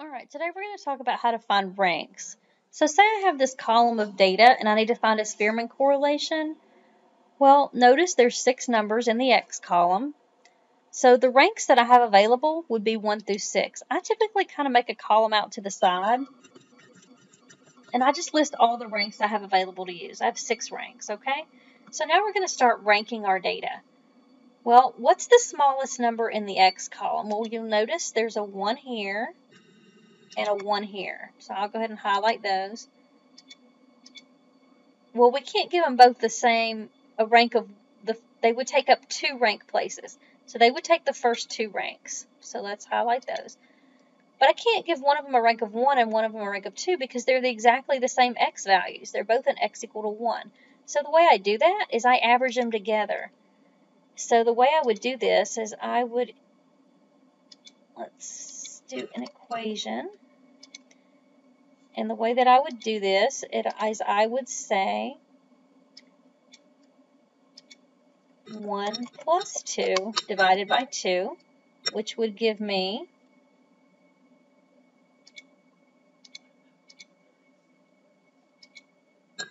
Alright, today we're going to talk about how to find ranks. So say I have this column of data and I need to find a Spearman correlation. Well, notice there's six numbers in the X column. So the ranks that I have available would be 1 through 6. I typically kind of make a column out to the side. And I just list all the ranks I have available to use. I have six ranks, okay? So now we're going to start ranking our data. Well, what's the smallest number in the X column? Well, you'll notice there's a 1 here and a 1 here. So I'll go ahead and highlight those. Well, we can't give them both the same, a rank of, the. they would take up two rank places. So they would take the first two ranks. So let's highlight those. But I can't give one of them a rank of 1 and one of them a rank of 2 because they're the, exactly the same x values. They're both an x equal to 1. So the way I do that is I average them together. So the way I would do this is I would, let's do an equation. And the way that I would do this is I would say 1 plus 2 divided by 2, which would give me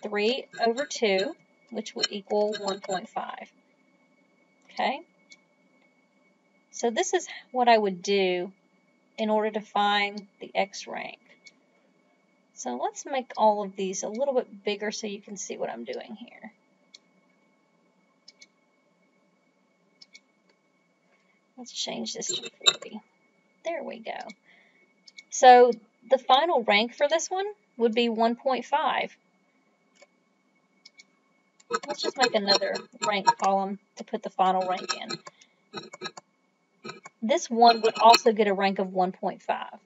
three over two, which would equal 1.5. Okay? So this is what I would do in order to find the x rank. So let's make all of these a little bit bigger so you can see what I'm doing here. Let's change this to 40. There we go. So the final rank for this one would be 1.5. Let's just make another rank column to put the final rank in. This one would also get a rank of 1.5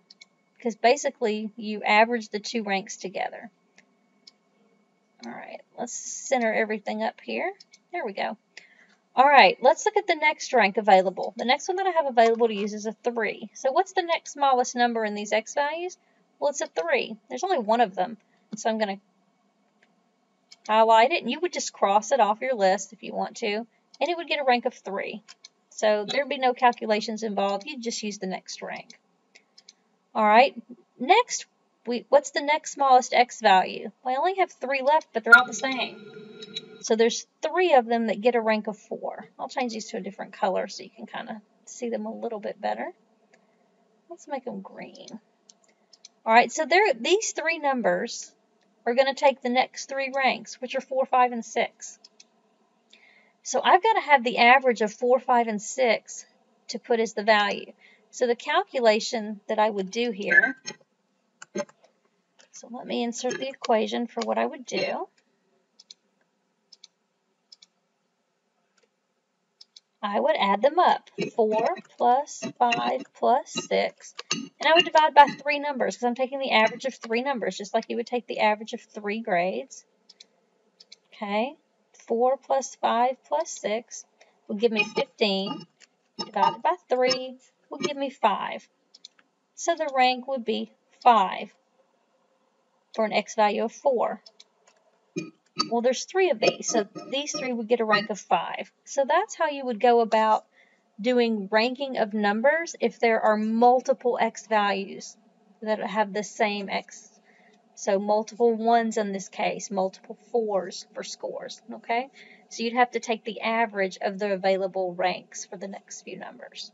because basically you average the two ranks together. Alright, let's center everything up here. There we go. Alright, let's look at the next rank available. The next one that I have available to use is a 3. So what's the next smallest number in these x values? Well, it's a 3. There's only one of them. So I'm going to highlight it, and you would just cross it off your list if you want to, and it would get a rank of 3. So there'd be no calculations involved. You'd just use the next rank. All right, next, we, what's the next smallest x value? Well, I only have three left, but they're all the same. So there's three of them that get a rank of 4. I'll change these to a different color so you can kind of see them a little bit better. Let's make them green. All right, so there, these three numbers are going to take the next three ranks, which are 4, 5, and 6. So I've got to have the average of 4, 5, and 6 to put as the value. So the calculation that I would do here, so let me insert the equation for what I would do. I would add them up. 4 plus 5 plus 6. And I would divide by three numbers because I'm taking the average of three numbers, just like you would take the average of three grades. Okay. 4 plus 5 plus 6 will give me 15 divided by 3 will give me 5. So the rank would be 5 for an x value of 4. Well, there's three of these, so these three would get a rank of 5. So that's how you would go about doing ranking of numbers if there are multiple x values that have the same x. So multiple ones in this case, multiple fours for scores, okay? So you'd have to take the average of the available ranks for the next few numbers.